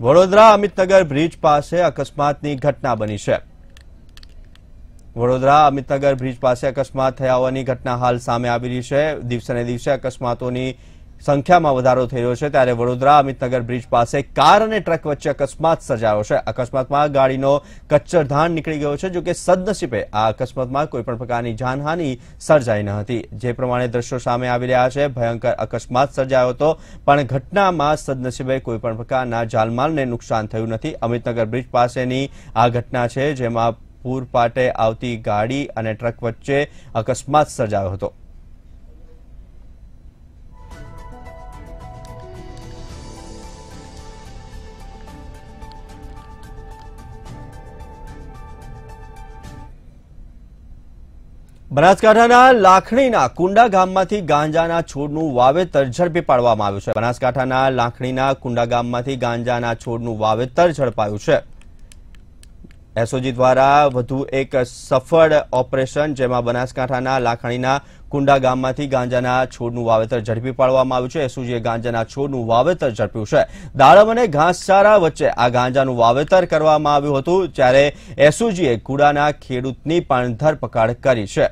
Vadodara Amitnagar bridge પાસે અકસ્માતની ઘટના બની છે. વડોદરા અમિતનગર બ્રિજ પાસે અકસ્માત થયા હોવાની ઘટના હાલ સામે આવી રહી છે. દિવસે દિવસે અકસ્માતોની સંખ્યામાં વધારો થઈ રહ્યો છે ત્યારે વડોદરા અમિતનગર બ્રિજ પાસે કાર અને ટ્રક વચ્ચે અકસ્માત સર્જાયો છે. અકસ્માતમાં ગાડીનો કચ્ચરધાન નીકળી ગયો છે જો કે સદનસીબે આ અકસ્માતમાં કોઈપણ પ્રકારની જાનહાનિ સર્જાઈ ન હતી. જે પ્રમાણે દ્રશ્યો સામે આવી રહ્યા છે, ભયંકર અકસ્માત સર્જાયો હતો, પણ ઘટનામાં સદનસીબે કોઈપણ પ્રકારના જાનમાલને નુકસાન થયું નથી. અમિતનગર બ્રિજ પાસેની આ ઘટના છે, જેમાં પૂરપાટે આવતી ગાડી અને ટ્રક વચ્ચે અકસ્માત સર્જાયો હતો. બનાસકાંઠાના લાખણીના કુંડા ગામમાંથી ગાંજાના છોડનું વાવેતર ઝડપી પાડવામાં આવ્યું છે. બનાસકાંઠાના લાખણીના કુંડા ગામમાંથી ગાંજાના છોડનું વાવેતર ઝડપાયું છે. એસઓજી દ્વારા વધુ એક સફળ ઓપરેશન જેમાં બનાસકાંઠાના લાખણીના કુંડા ગામમાંથી ગાંજાના છોડનું વાવેતર ઝડપી પાડવામાં આવ્યું છે. એસઓજીએ ગાંજાના છોડનું વાવેતર ઝડપ્યું છે. દાડમ અને ઘાસચારા વચ્ચે આ ગાંજાનું વાવેતર કરવામાં આવ્યું હતું, જ્યારે એસઓજીએ કુડાના ખેડૂતની પણ ધરપકડ કરી છે.